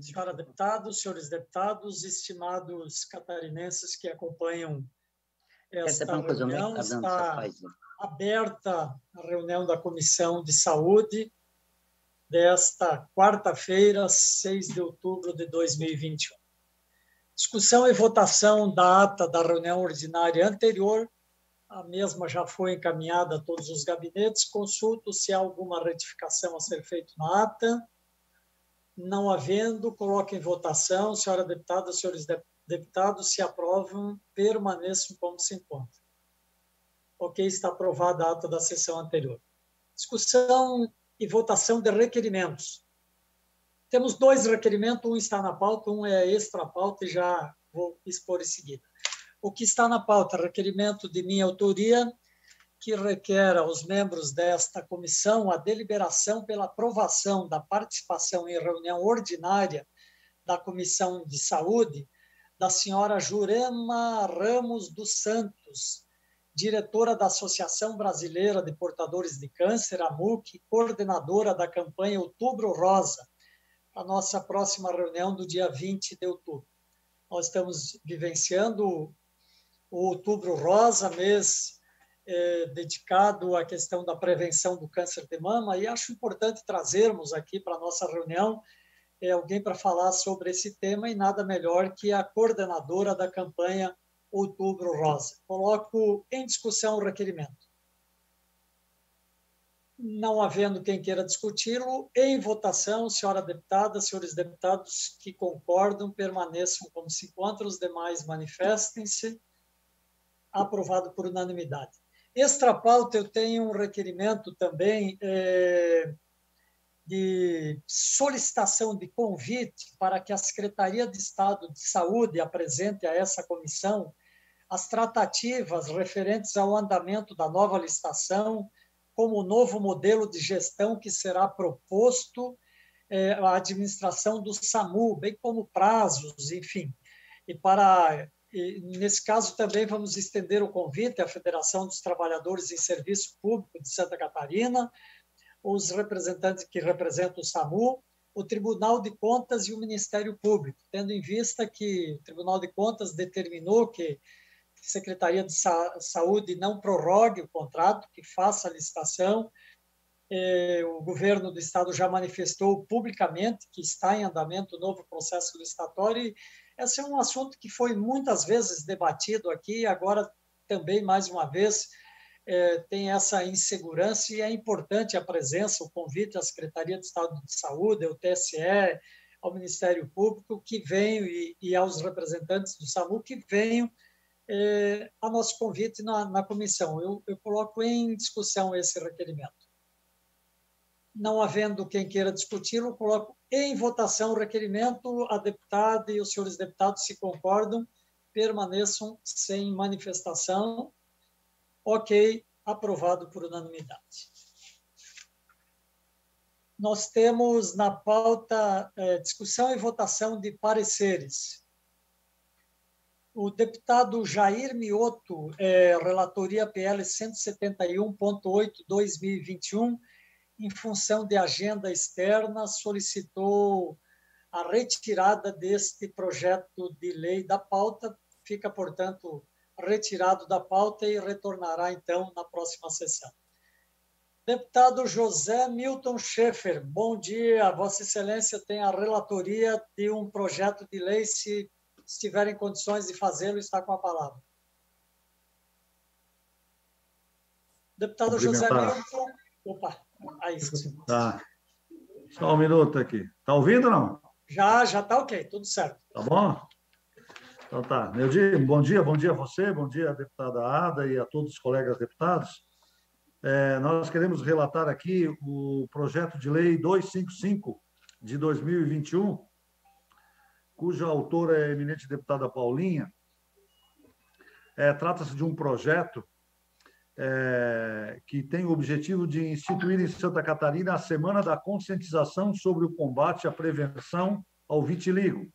Senhora deputada, senhores deputados, estimados catarinenses que acompanham esta reunião, está aberta a reunião da Comissão de Saúde desta quarta-feira, 6 de outubro de 2021. Discussão e votação da ata da reunião ordinária anterior. A mesma já foi encaminhada a todos os gabinetes. Consulto se há alguma retificação a ser feita na ata. Não havendo, coloco em votação. Senhora deputada, senhores deputados, se aprovam, permaneçam como se encontram. Ok, está aprovada a ata da sessão anterior. Discussão e votação de requerimentos. Temos dois requerimentos, um está na pauta, um é extra pauta e já vou expor em seguida. O que está na pauta, requerimento de minha autoria, que requer aos membros desta comissão a deliberação pela aprovação da participação em reunião ordinária da Comissão de Saúde da senhora Jurema Ramos dos Santos, diretora da Associação Brasileira de Portadores de Câncer, AMUC, coordenadora da campanha Outubro Rosa, a nossa próxima reunião do dia 20 de outubro. Nós estamos vivenciando o Outubro Rosa, mês eh, dedicado à questão da prevenção do câncer de mama, e acho importante trazermos aqui para a nossa reunião eh, alguém para falar sobre esse tema, e nada melhor que a coordenadora da campanha Outubro Rosa. Coloco em discussão o requerimento. Não havendo quem queira discuti-lo, em votação, senhora deputada, senhores deputados que concordam, permaneçam como se encontram, os demais manifestem-se. Aprovado por unanimidade. Extra pauta, eu tenho um requerimento também é, de solicitação de convite para que a Secretaria de Estado de Saúde apresente a essa comissão as tratativas referentes ao andamento da nova licitação, como o novo modelo de gestão que será proposto é, à administração do SAMU, bem como prazos, enfim. E para e, nesse caso também vamos estender o convite à Federação dos Trabalhadores em Serviço Público de Santa Catarina, os representantes que representam o SAMU, o Tribunal de Contas e o Ministério Público, tendo em vista que o Tribunal de Contas determinou que a Secretaria de Saúde não prorrogue o contrato, que faça a licitação. É, o governo do estado já manifestou publicamente que está em andamento o novo processo licitatório. Esse é um assunto que foi muitas vezes debatido aqui, agora também, mais uma vez, é, tem essa insegurança e é importante a presença, o convite à Secretaria de Estado de Saúde, ao TSE, ao Ministério Público, que venham e, e aos representantes do SAMU que venham é, a nosso convite na, na comissão. Eu, eu coloco em discussão esse requerimento. Não havendo quem queira discuti-lo, coloco em votação o requerimento. A deputada e os senhores deputados, se concordam, permaneçam sem manifestação. Ok, aprovado por unanimidade. Nós temos na pauta é, discussão e votação de pareceres. O deputado Jair Mioto, é, relatoria PL 171.8-2021, em função de agenda externa, solicitou a retirada deste projeto de lei da pauta. Fica, portanto, retirado da pauta e retornará, então, na próxima sessão. Deputado José Milton Schaefer, bom dia. Vossa Excelência tem a relatoria de um projeto de lei. Se estiver em condições de fazê-lo, está com a palavra. Deputado José Milton. Opa, aí sim. Tá. Só um minuto aqui. Está ouvindo ou não? Já, já está ok, tudo certo. Tá bom? Então tá. Meu dia, bom dia, bom dia a você, bom dia a deputada Ada e a todos os colegas deputados. É, nós queremos relatar aqui o projeto de lei 255 de 2021, cuja autora é a eminente deputada Paulinha. É, Trata-se de um projeto é, que tem o objetivo de instituir em Santa Catarina a Semana da Conscientização sobre o Combate à Prevenção ao Vitiligo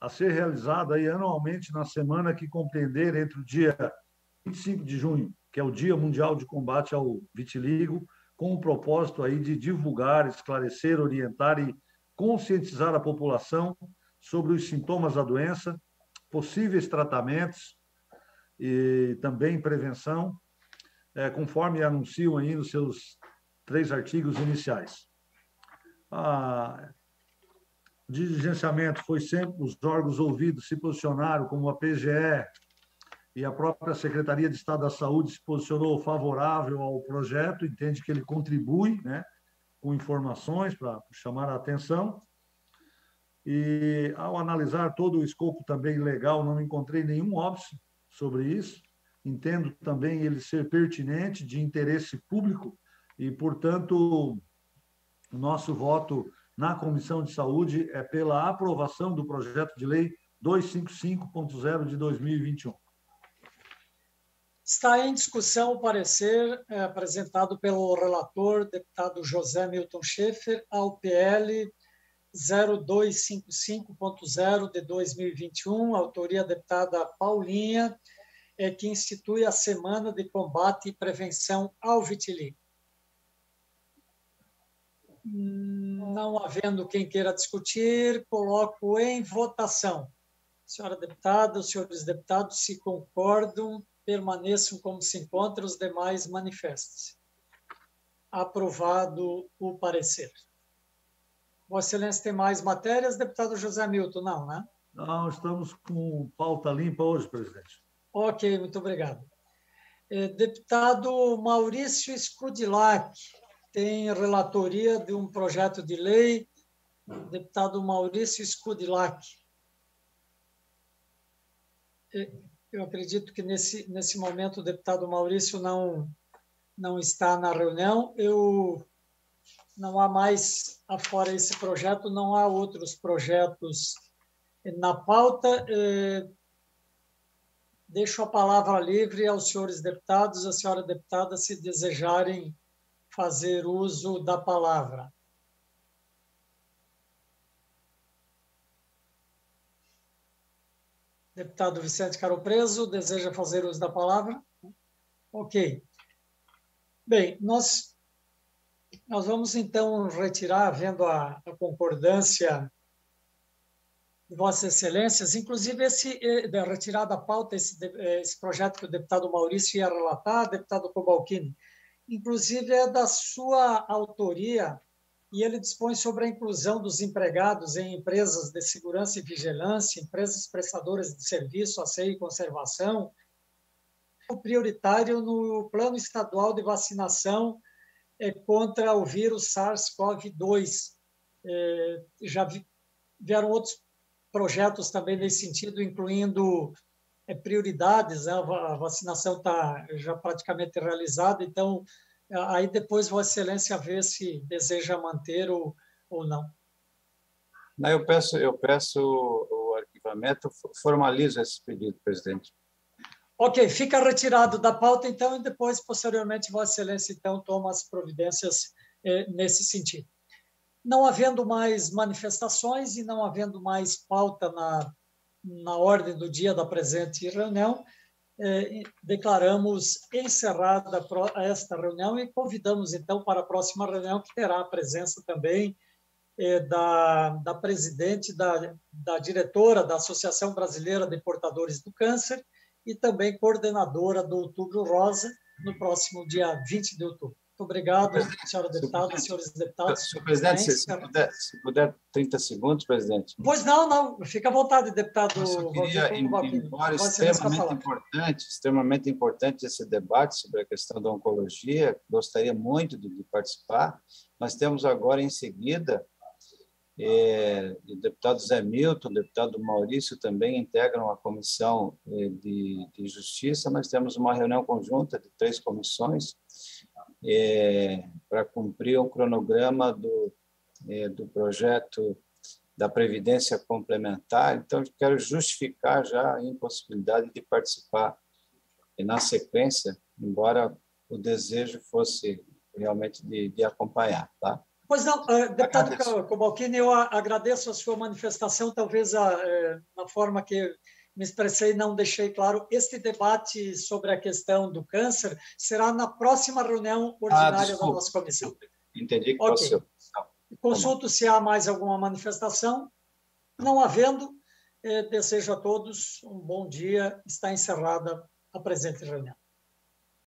a ser realizada aí anualmente na semana que compreender entre o dia 25 de junho, que é o Dia Mundial de Combate ao Vitiligo, com o propósito aí de divulgar, esclarecer, orientar e conscientizar a população sobre os sintomas da doença, possíveis tratamentos e também prevenção, é, conforme anunciam aí nos seus três artigos iniciais. A diligenciamento foi sempre os órgãos ouvidos se posicionaram como a PGE e a própria Secretaria de Estado da Saúde se posicionou favorável ao projeto, entende que ele contribui, né, com informações para chamar a atenção. E ao analisar todo o escopo também legal, não encontrei nenhum óbice sobre isso. Entendo também ele ser pertinente, de interesse público, e, portanto, o nosso voto na Comissão de Saúde é pela aprovação do projeto de lei 255.0 de 2021. Está em discussão o parecer é, apresentado pelo relator, deputado José Milton Schaefer, ao PL 0255.0 de 2021, autoria deputada Paulinha, é, que institui a Semana de Combate e Prevenção ao Vitiligo. Não havendo quem queira discutir, coloco em votação. Senhora deputada, senhores deputados, se concordam, permaneçam como se encontram, os demais manifestem-se. Aprovado o parecer. Vossa Excelência tem mais matérias, deputado José Milton? Não, né? Não, estamos com pauta limpa hoje, presidente. Ok, muito obrigado. É, deputado Maurício Scudilac tem relatoria de um projeto de lei. Deputado Maurício Scudilac. É, eu acredito que nesse, nesse momento o deputado Maurício não, não está na reunião. Eu não há mais, afora esse projeto, não há outros projetos na pauta. É, deixo a palavra livre aos senhores deputados, a senhora deputada, se desejarem fazer uso da palavra. Deputado Vicente Caro Preso, deseja fazer uso da palavra? Ok. Bem, nós, nós vamos então retirar, vendo a, a concordância Vossas Excelências, inclusive esse, eh, de retirar da pauta esse, eh, esse projeto que o deputado Maurício ia relatar, deputado Cobalcini, inclusive é da sua autoria e ele dispõe sobre a inclusão dos empregados em empresas de segurança e vigilância, empresas prestadoras de serviço, asseio e conservação, prioritário no plano estadual de vacinação é, contra o vírus SARS-CoV-2. É, já vieram outros projetos também nesse sentido, incluindo é, prioridades, né? a vacinação está já praticamente realizada, então Aí depois Vossa Excelência vê se deseja manter ou, ou não. Não, eu peço, eu peço o arquivamento, formalizo esse pedido, presidente. Ok, fica retirado da pauta, então, e depois, posteriormente, Vossa Excelência, então, toma as providências eh, nesse sentido. Não havendo mais manifestações e não havendo mais pauta na, na ordem do dia da presente reunião, é, declaramos encerrada esta reunião e convidamos, então, para a próxima reunião, que terá a presença também é, da, da presidente, da, da diretora da Associação Brasileira de Portadores do Câncer e também coordenadora do Outubro Rosa, no próximo dia 20 de outubro. Muito obrigado, senhora deputada, senhores deputados. Senhor presidente, se, se, puder, se puder, 30 segundos, presidente. Pois não, não, fica à vontade, deputado. Eu queria, embora extremamente importante, extremamente importante esse debate sobre a questão da oncologia, gostaria muito de, de participar. Nós temos agora, em seguida, é, o deputado Zé Milton, o deputado Maurício também integram a comissão é, de, de justiça. Nós temos uma reunião conjunta de três comissões é, para cumprir o cronograma do, é, do projeto da Previdência Complementar. Então, quero justificar já a impossibilidade de participar e, na sequência, embora o desejo fosse realmente de, de acompanhar. Tá? Pois não, uh, deputado Cobalcini, eu agradeço a sua manifestação, talvez a, na forma que me expressei, não deixei claro. Este debate sobre a questão do câncer será na próxima reunião ordinária ah, da nossa comissão. Entendi que okay. fosse. Consulto se há mais alguma manifestação. Não havendo, eh, desejo a todos um bom dia. Está encerrada a presente reunião.